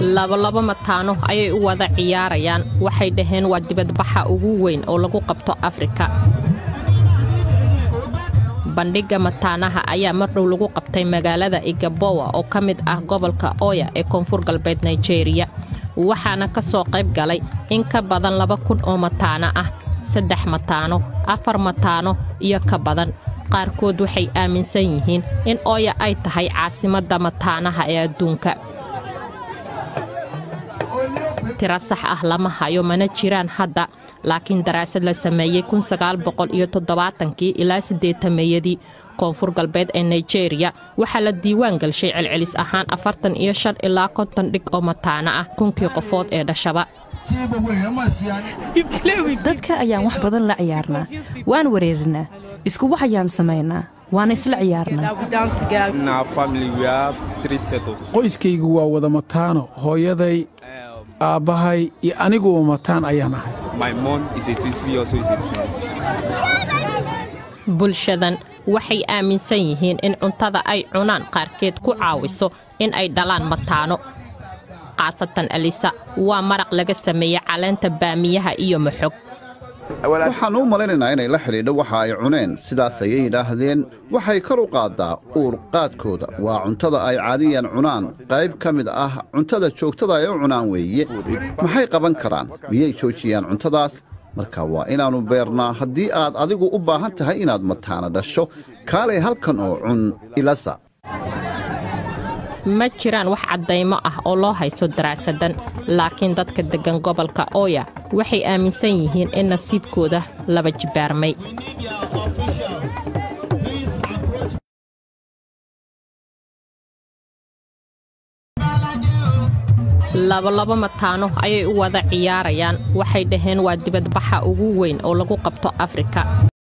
labolabo mataano ayay u wada ciyaarayaan. Waxay dhaheen waa dibadbaxa ugu weyn oo lagu qabto afrika. Bandhigga mataanaha ayaa mardhow lagu qabtay magaalada igabowa oo ka mid ah gobolka oya ee koonfur galbeed naijeeriya waxaana ka soo qayb galay in ka badan laba kun oo mataano ah saddex mataano afar mataano iyo ka badan. Qaarkood waxay aaminsan yihiin in ooya ay tahay caasimadda mataanaha ee adduunka tiro sax ah lama hayo mana jiraan hadda. Laakiin daraasad la sameeyey kii ilaa siddeetameeyadii koonfur galbeed ee naijeeriya waxaa la diiwaan galshay celcelis ahaan afartan iyo shan ilaa konton dhig oo mataano ah kunkii qofood ee dhashaba. Dadka ayaan wax badan la ciyaarnaa waan wareerinaa isku wax ayaan samaynaa waana isla ciyaarnaa. Qoyskaygu waa wada mataano hooyaday aabbahay iyo aniguba mataan ayaan ahay. Bulshadan waxay aaminsan yihiin in cuntada ay cunaan qaarkeed ku caawiso in ay dhalaan mataano. Khaasatan alisa waa maraq laga sameeyey caleenta baamiyaha iyo maxog waxaan u malaynaynaa inay la xidhiidho waxa ay cuneen sidaas ayay yidhaahdeen. Waxay kor u qaaddaa uurqaadkooda waa cuntada ay caadiyan cunaan. Qayb ka mid ah cuntada joogtada ay u cunaan weeye. Maxay qaban karaan? Miyay joojiyaan cuntadaas? Marka waa inaannu beernaa. Haddii aad adigu u baahan tahay inaad mataana dhasho kaalay halkan oo cun ilasa ma jiraan wax caddaymo ah oo loo haysto daraasadan laakiin dadka deggan gobolka ooya waxay aaminsan yihiin in nasiibkooda laba jibaarmay. Labolabo mataano ayay u wada ciyaarayaan. Waxay dhaheen waa dibadbaxa ugu weyn oo lagu qabto afrika